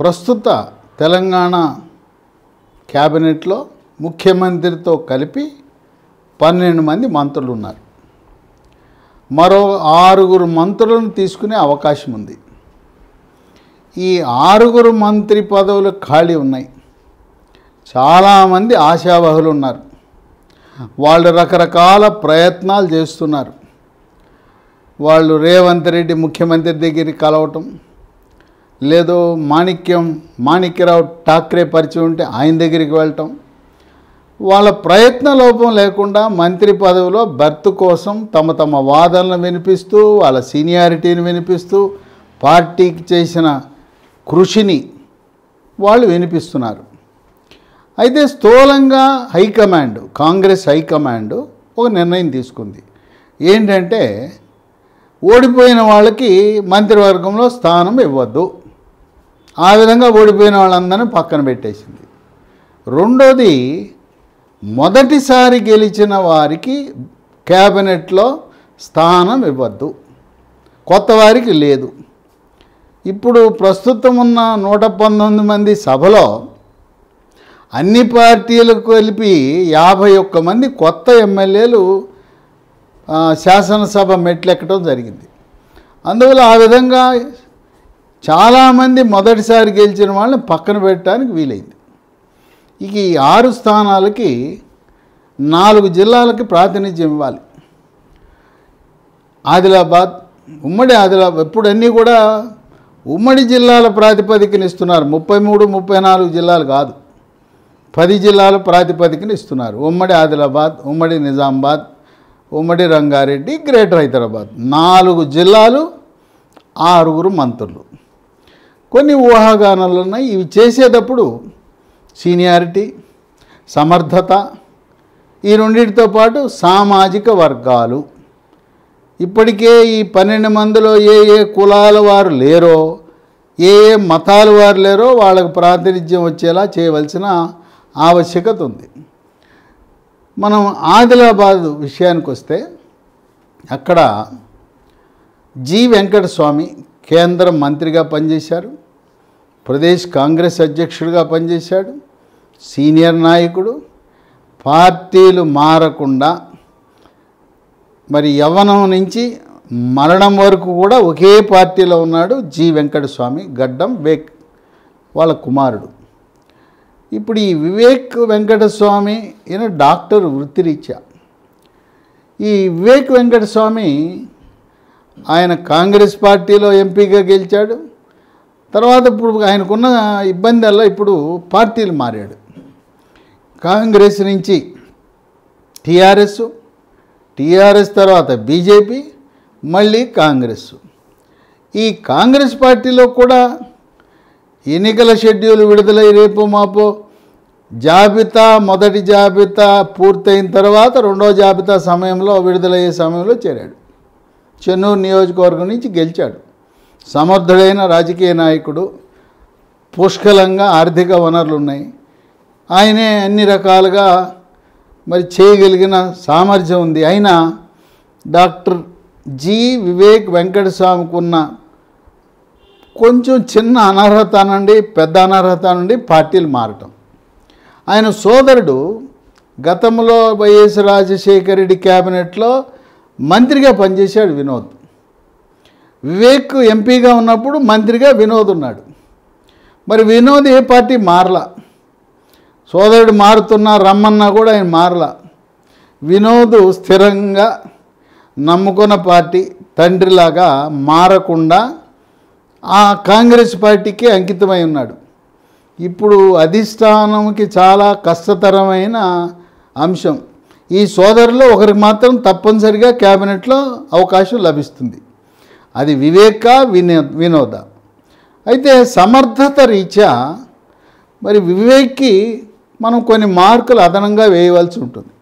ప్రస్తుత తెలంగాణ క్యాబినెట్లో ముఖ్యమంత్రితో కలిపి పన్నెండు మంది మంత్రులు ఉన్నారు మరో ఆరుగురు మంత్రులను తీసుకునే అవకాశం ఉంది. ఈ ఆరుగురు మంత్రి పదవులు ఖాళీ ఉన్నాయి. చాలామంది ఆశావహులు ఉన్నారు వాళ్ళు రకరకాల ప్రయత్నాలు చేస్తున్నారు. వాళ్ళు రేవంత్ రెడ్డి ముఖ్యమంత్రి దగ్గరికి కలవటం లేదో మాణిక్యం మాణిక్యరావు ఠాక్రే పరిచయం ఉంటే ఆయన దగ్గరికి వెళ్ళటం. వాళ్ళ ప్రయత్న లోపం లేకుండా మంత్రి పదవిలో బర్త్ కోసం తమ తమ వాదనలు వినిపిస్తూ వాళ్ళ సీనియారిటీని వినిపిస్తూ పార్టీకి చేసిన కృషిని వాళ్ళు వినిపిస్తున్నారు. అయితే స్థూలంగా హైకమాండ్ కాంగ్రెస్ హైకమాండ్ ఒక నిర్ణయం తీసుకుంది. ఏంటంటే ఓడిపోయిన వాళ్ళకి మంత్రివర్గంలో స్థానం ఇవ్వద్దు. ఆ విధంగా ఓడిపోయిన వాళ్ళందరినీ పక్కన పెట్టేసింది. రెండోది మొదటిసారి గెలిచిన వారికి క్యాబినెట్లో స్థానం ఇవ్వద్దు. కొత్త వారికి లేదు. ఇప్పుడు ప్రస్తుతం ఉన్న నూట పంతొమ్మిది మంది సభలో అన్ని పార్టీలకు కలిపి యాభై ఒక్క మంది కొత్త ఎమ్మెల్యేలు శాసనసభ మెట్లెక్కడం జరిగింది. అందువల్ల ఆ విధంగా చాలామంది మొదటిసారి గెలిచిన వాళ్ళని పక్కన పెట్టడానికి వీలైంది. ఇక ఈ ఆరు స్థానాలకి నాలుగు జిల్లాలకి ప్రాతినిధ్యం ఇవ్వాలి. ఆదిలాబాద్ ఉమ్మడి ఆదిలాబాద్ ఇప్పుడు అన్నీ కూడా ఉమ్మడి జిల్లాల ప్రాతిపదికన ఇస్తున్నారు. ముప్పై మూడు ముప్పై నాలుగు జిల్లాలు కాదు. పది జిల్లాల ప్రాతిపదికన ఇస్తున్నారు. ఉమ్మడి ఆదిలాబాద్ ఉమ్మడి నిజామాబాద్ ఉమ్మడి రంగారెడ్డి గ్రేటర్ హైదరాబాద్. నాలుగు జిల్లాలు ఆరుగురు మంత్రులు. కొన్ని ఊహాగానాలు ఉన్నాయి ఇవి చేసేటప్పుడు సీనియారిటీ సమర్థత ఈ రెండింటితో పాటు సామాజిక వర్గాలు. ఇప్పటికే ఈ పన్నెండు మందిలో ఏ ఏ కులాల వారు లేరో ఏ ఏ మతాల వారు లేరో వాళ్ళకు ప్రాతినిధ్యం వచ్చేలా చేయవలసిన ఆవశ్యకత ఉంది. మనం ఆదిలాబాద్ విషయానికి వస్తే అక్కడ జి వెంకటస్వామి కేంద్ర మంత్రిగా పనిచేశారు. ప్రదేశ్ కాంగ్రెస్ అధ్యక్షుడిగా పనిచేశాడు సీనియర్ నాయకుడు. పార్టీలు మారకుండా మరి యవ్వనం నుంచి మరణం వరకు కూడా ఒకే పార్టీలో ఉన్నాడు జి వెంకటస్వామి గడ్డం వేక్ వాళ్ళ కుమారుడు. ఇప్పుడు ఈ వివేక్ వెంకటస్వామి ఈయన డాక్టర్ వృత్తిరీత్యా. ఈ వివేక్ వెంకటస్వామి ఆయన కాంగ్రెస్ పార్టీలో ఎంపీగా గెలిచాడు. తర్వాత ఇప్పుడు ఆయనకున్న ఇబ్బంది వల్ల ఇప్పుడు పార్టీలు మారాడు. కాంగ్రెస్ నుంచి టీఆర్ఎస్ టీఆర్ఎస్ తర్వాత బీజేపీ మళ్ళీ కాంగ్రెస్. ఈ కాంగ్రెస్ పార్టీలో కూడా ఎన్నికల షెడ్యూల్ విడుదలై రేపు మాపో జాబితా మొదటి జాబితా పూర్తయిన తర్వాత రెండో జాబితా సమయంలో విడుదలయ్యే సమయంలో చేరాడు. చెన్నూరు నియోజకవర్గం నుంచి గెలిచాడు. సమర్థుడైన రాజకీయ నాయకుడు పుష్కలంగా ఆర్థిక వనరులు ఉన్నాయి ఆయనే అన్ని రకాలుగా మరి చేయగలిగిన సామర్థ్యం ఉంది. అయినా డాక్టర్ జి. వివేక్ వెంకటస్వామికి ఉన్న కొంచెం చిన్న అనర్హత నుండి పెద్ద అనర్హత నుండి పార్టీలు మారటం. ఆయన సోదరుడు గతంలో వైఎస్ రాజశేఖర రెడ్డి క్యాబినెట్లో మంత్రిగా పనిచేశాడు వినోద్. వివేక్ ఎంపీగా ఉన్నప్పుడు మంత్రిగా వినోద్ ఉన్నాడు. మరి వినోద్ ఏ పార్టీ మారలా? సోదరుడు మారుతున్నా రమ్మన్నా కూడా ఆయన మారలా. వినోద్ స్థిరంగా నమ్ముకున్న పార్టీ తండ్రిలాగా మారకుండా ఆ కాంగ్రెస్ పార్టీకి అంకితమై ఉన్నాడు. ఇప్పుడు అధిష్టానంకి చాలా కష్టతరమైన అంశం. ఈ సోదరులో ఒకరికి మాత్రం తప్పనిసరిగా క్యాబినెట్లో అవకాశం లభిస్తుంది. అది వివేక వినో వినోద. అయితే సమర్థత రీత్యా మరి వివేక్కి మనం కొన్ని మార్కులు అదనంగా వేయవలసి ఉంటుంది.